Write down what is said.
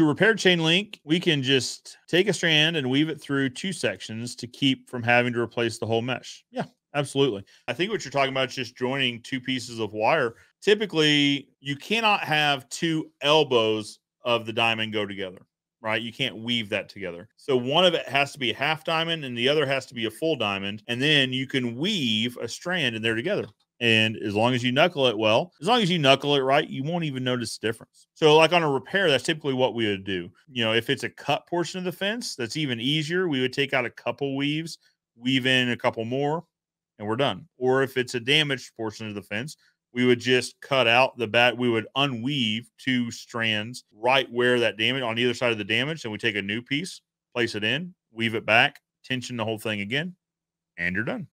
to repair chain link, we can just take a strand and weave it through two sections to keep from having to replace the whole mesh. Yeah, absolutely. I think what you're talking about is just joining two pieces of wire. Typically, you cannot have two elbows of the diamond go together right? You can't weave that together. So one of it has to be a half diamond and the other has to be a full diamond. And then you can weave a strand in there together. And as long as you knuckle it well, as long as you knuckle it right, you won't even notice the difference. So, like on a repair, that's typically what we would do. You know, if it's a cut portion of the fence, that's even easier. We would take out a couple weaves, weave in a couple more, and we're done. Or if it's a damaged portion of the fence, we would just cut out the back. We would unweave two strands right where that damage on either side of the damage. And we take a new piece, place it in, weave it back, tension the whole thing again, and you're done.